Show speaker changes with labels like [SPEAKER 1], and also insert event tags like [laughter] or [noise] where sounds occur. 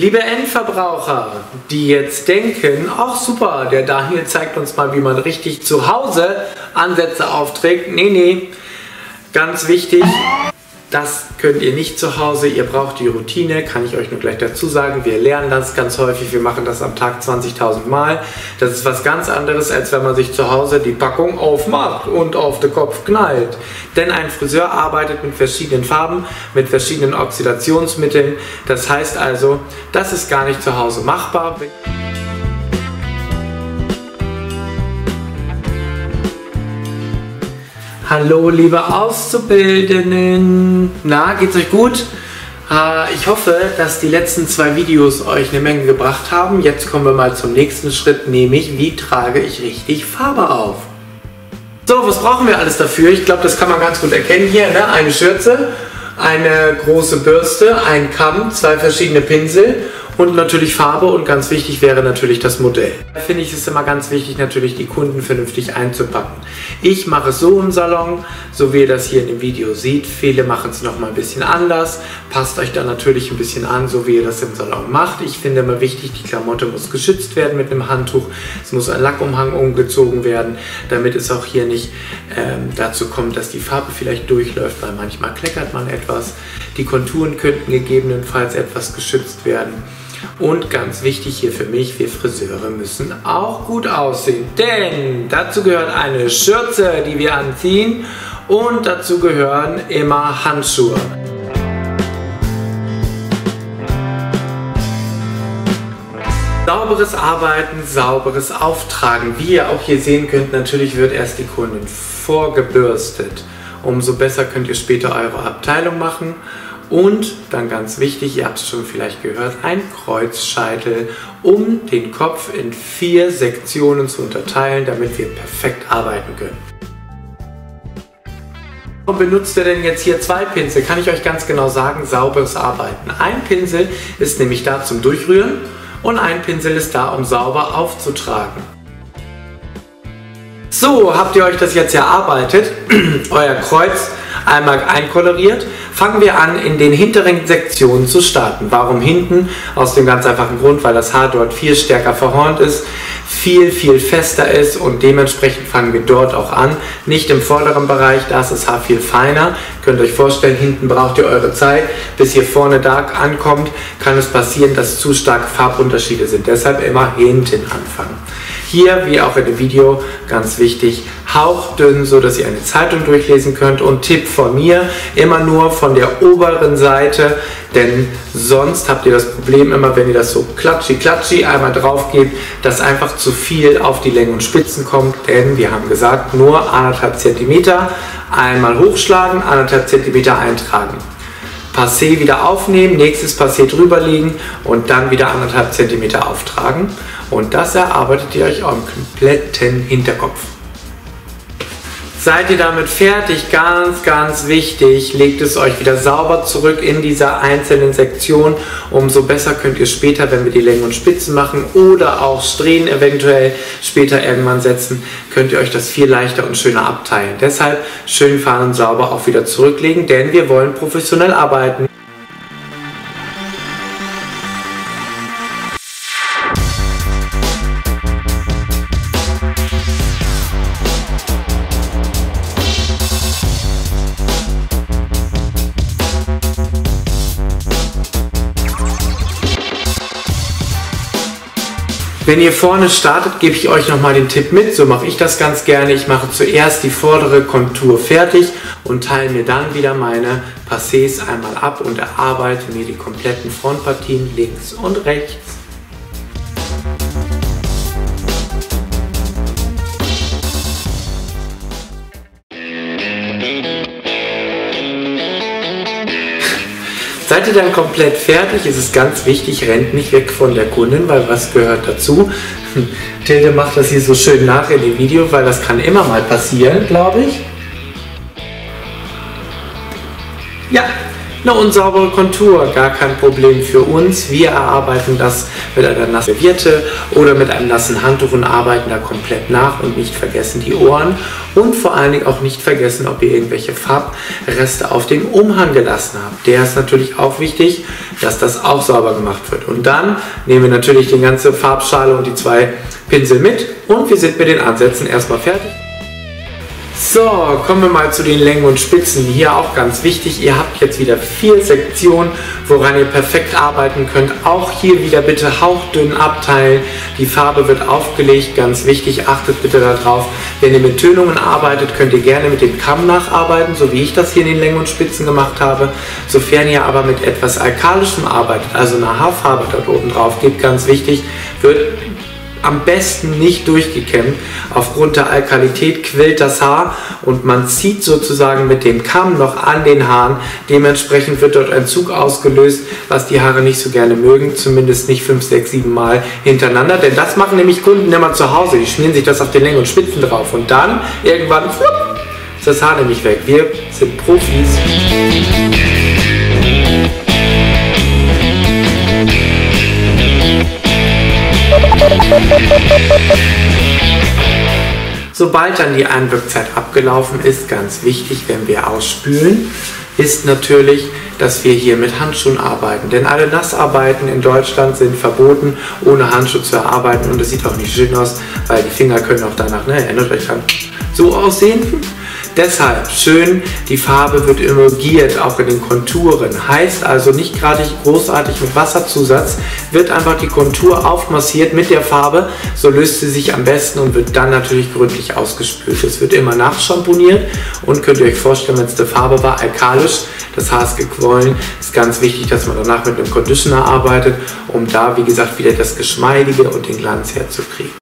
[SPEAKER 1] Liebe Endverbraucher, die jetzt denken, ach super, der Daniel zeigt uns mal, wie man richtig zu Hause Ansätze aufträgt. Nee, nee, ganz wichtig, das könnt ihr nicht zu Hause, ihr braucht die Routine, kann ich euch nur gleich dazu sagen. Wir lernen das ganz häufig, wir machen das am Tag 20.000 Mal. Das ist was ganz anderes, als wenn man sich zu Hause die Packung aufmacht und auf den Kopf knallt. Denn ein Friseur arbeitet mit verschiedenen Farben, mit verschiedenen Oxidationsmitteln. Das heißt also, das ist gar nicht zu Hause machbar. Hallo liebe Auszubildenden, na geht's euch gut? Äh, ich hoffe, dass die letzten zwei Videos euch eine Menge gebracht haben. Jetzt kommen wir mal zum nächsten Schritt, nämlich wie trage ich richtig Farbe auf? So, was brauchen wir alles dafür? Ich glaube, das kann man ganz gut erkennen hier. Ne? Eine Schürze, eine große Bürste, ein Kamm, zwei verschiedene Pinsel und natürlich Farbe und ganz wichtig wäre natürlich das Modell. Da finde ich es immer ganz wichtig, natürlich die Kunden vernünftig einzupacken. Ich mache es so im Salon, so wie ihr das hier in dem Video seht. Viele machen es nochmal ein bisschen anders. Passt euch da natürlich ein bisschen an, so wie ihr das im Salon macht. Ich finde immer wichtig, die Klamotte muss geschützt werden mit einem Handtuch. Es muss ein Lackumhang umgezogen werden, damit es auch hier nicht ähm, dazu kommt, dass die Farbe vielleicht durchläuft, weil manchmal kleckert man etwas. Die Konturen könnten gegebenenfalls etwas geschützt werden. Und ganz wichtig hier für mich, wir Friseure müssen auch gut aussehen. Denn dazu gehört eine Schürze, die wir anziehen und dazu gehören immer Handschuhe. Sauberes Arbeiten, sauberes Auftragen. Wie ihr auch hier sehen könnt, natürlich wird erst die Kundin vorgebürstet. Umso besser könnt ihr später eure Abteilung machen und dann ganz wichtig, ihr habt es schon vielleicht gehört, ein Kreuzscheitel, um den Kopf in vier Sektionen zu unterteilen, damit wir perfekt arbeiten können. Benutzt ihr denn jetzt hier zwei Pinsel? Kann ich euch ganz genau sagen, sauberes Arbeiten. Ein Pinsel ist nämlich da zum Durchrühren und ein Pinsel ist da, um sauber aufzutragen. So, habt ihr euch das jetzt erarbeitet? [clears throat] Euer Kreuz einmal einkoloriert. Fangen wir an, in den hinteren Sektionen zu starten. Warum hinten? Aus dem ganz einfachen Grund, weil das Haar dort viel stärker verhornt ist, viel, viel fester ist und dementsprechend fangen wir dort auch an. Nicht im vorderen Bereich, da ist das Haar viel feiner. Könnt ihr euch vorstellen, hinten braucht ihr eure Zeit. Bis hier vorne da ankommt, kann es passieren, dass zu starke Farbunterschiede sind. Deshalb immer hinten anfangen. Hier, wie auch in dem Video, ganz wichtig, hauchdünn, so dass ihr eine Zeitung durchlesen könnt. Und Tipp von mir, immer nur von der oberen Seite, denn sonst habt ihr das Problem immer, wenn ihr das so klatschi klatschi einmal drauf gebt, dass einfach zu viel auf die Längen und Spitzen kommt, denn wir haben gesagt, nur anderthalb Zentimeter einmal hochschlagen, anderthalb Zentimeter eintragen. Passé wieder aufnehmen, nächstes Passé drüberlegen und dann wieder anderthalb Zentimeter auftragen. Und das erarbeitet ihr euch am kompletten Hinterkopf. Seid ihr damit fertig? Ganz, ganz wichtig, legt es euch wieder sauber zurück in dieser einzelnen Sektion. Umso besser könnt ihr später, wenn wir die Längen und Spitzen machen oder auch Strähnen eventuell später irgendwann setzen, könnt ihr euch das viel leichter und schöner abteilen. Deshalb schön fahren und sauber auch wieder zurücklegen, denn wir wollen professionell arbeiten. Wenn ihr vorne startet, gebe ich euch nochmal den Tipp mit. So mache ich das ganz gerne. Ich mache zuerst die vordere Kontur fertig und teile mir dann wieder meine Passés einmal ab und erarbeite mir die kompletten Frontpartien links und rechts. Ihr dann komplett fertig, ist es ganz wichtig, rennt nicht weg von der Kundin, weil was gehört dazu? [laughs] Tilde macht das hier so schön nach in dem Video, weil das kann immer mal passieren, glaube ich. Eine unsaubere Kontur, gar kein Problem für uns. Wir erarbeiten das mit einer nassen Serviette oder mit einem nassen Handtuch und arbeiten da komplett nach und nicht vergessen die Ohren und vor allen Dingen auch nicht vergessen, ob ihr irgendwelche Farbreste auf dem Umhang gelassen habt. Der ist natürlich auch wichtig, dass das auch sauber gemacht wird. Und dann nehmen wir natürlich die ganze Farbschale und die zwei Pinsel mit und wir sind mit den Ansätzen erstmal fertig. So, kommen wir mal zu den Längen und Spitzen. Hier auch ganz wichtig, ihr habt jetzt wieder vier Sektionen, woran ihr perfekt arbeiten könnt. Auch hier wieder bitte hauchdünn abteilen. Die Farbe wird aufgelegt, ganz wichtig, achtet bitte darauf. Wenn ihr mit Tönungen arbeitet, könnt ihr gerne mit dem Kamm nacharbeiten, so wie ich das hier in den Längen und Spitzen gemacht habe. Sofern ihr aber mit etwas Alkalischem arbeitet, also eine Haarfarbe dort oben drauf gebt, ganz wichtig, wird am besten nicht durchgekämmt. Aufgrund der Alkalität quillt das Haar und man zieht sozusagen mit dem Kamm noch an den Haaren. Dementsprechend wird dort ein Zug ausgelöst, was die Haare nicht so gerne mögen, zumindest nicht 5, 6, 7 Mal hintereinander. Denn das machen nämlich Kunden immer zu Hause. Die schmieren sich das auf den Längen und Spitzen drauf und dann irgendwann flupp, ist das Haar nämlich weg. Wir sind Profis. Sobald dann die Einwirkzeit abgelaufen ist, ganz wichtig, wenn wir ausspülen, ist natürlich, dass wir hier mit Handschuhen arbeiten. Denn alle Nassarbeiten in Deutschland sind verboten, ohne Handschuh zu arbeiten. Und es sieht auch nicht schön aus, weil die Finger können auch danach, ne, erinnert euch dran, so aussehen. Deshalb schön, die Farbe wird emulgiert, auch in den Konturen. Heißt also nicht gerade großartig mit Wasserzusatz, wird einfach die Kontur aufmassiert mit der Farbe, so löst sie sich am besten und wird dann natürlich gründlich ausgespült. Es wird immer nachschamponiert und könnt ihr euch vorstellen, wenn es eine Farbe war, alkalisch, das Haar ist gequollen, ist ganz wichtig, dass man danach mit einem Conditioner arbeitet, um da, wie gesagt, wieder das Geschmeidige und den Glanz herzukriegen.